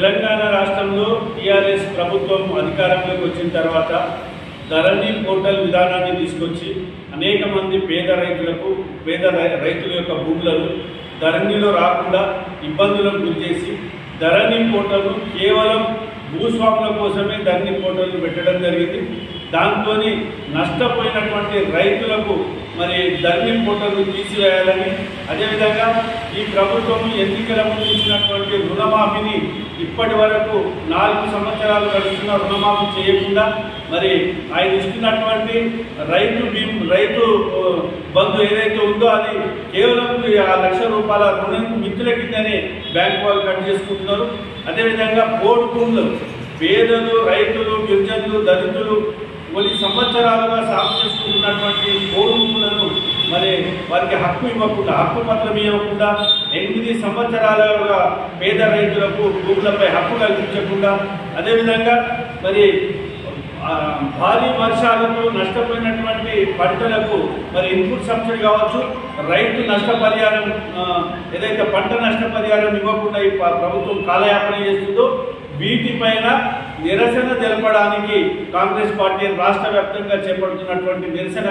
తెలంగాణ రాష్ట్రంలో టీఆర్ఎస్ ప్రభుత్వం అధికారంలోకి వచ్చిన తర్వాత ధరణి పోర్టల్ విధానాన్ని తీసుకొచ్చి అనేక మంది పేద రైతులకు పేద రైతుల యొక్క భూములను ధరణిలో రాకుండా ఇబ్బందులకు గురిచేసి ధరణి పోర్టల్ను కేవలం భూస్వాముల కోసమే ధరణి పోర్టల్ను పెట్టడం జరిగింది. దాంతో నష్టపోయినటువంటి రైతులకు మరి ధరణి పొట్టలు తీసివేయాలని అదేవిధంగా ఈ ప్రభుత్వం ఎన్నికల ముందు ఇచ్చినటువంటి రుణమాఫీని ఇప్పటి వరకు నాలుగు సంవత్సరాలు గడుస్తున్న రుణమాఫీ చేయకుండా మరి ఆయన ఇస్తున్నటువంటి రైతు బీమ్ రైతు బంధు ఏదైతే ఉందో అది కేవలం ఆ లక్ష రూపాయల రుణం మిత్రుల కిందనే బ్యాంక్ వాళ్ళు కట్ చేసుకుంటున్నారు. అదేవిధంగా బోర్డు భూములు పేదలు రైతులు గిరిజనులు దళితులు కొన్ని సంవత్సరాలుగా సాగు చేసుకుంటున్నటువంటి బోర్డు మరి వారికి హక్కు ఇవ్వకుండా హక్కు పత్రం ఇవ్వకుండా ఎనిమిది సంవత్సరాలుగా పేద రైతులకు భూములపై హక్కు కల్పించకుండా అదేవిధంగా మరి భారీ వర్షాలకు నష్టపోయినటువంటి పంటలకు మరి ఇన్పుట్ సబ్సిడీ కావచ్చు. రైతు నష్టపరిహారం ఏదైతే పంట నష్టపరిహారం ఇవ్వకుండా ఈ ప్రభుత్వం కాలయాపన చేస్తుందో వీటిపైన నిరసన తెలపడానికి కాంగ్రెస్ పార్టీ రాష్ట్ర వ్యాప్తంగా చేపడుతున్నటువంటి నిరసన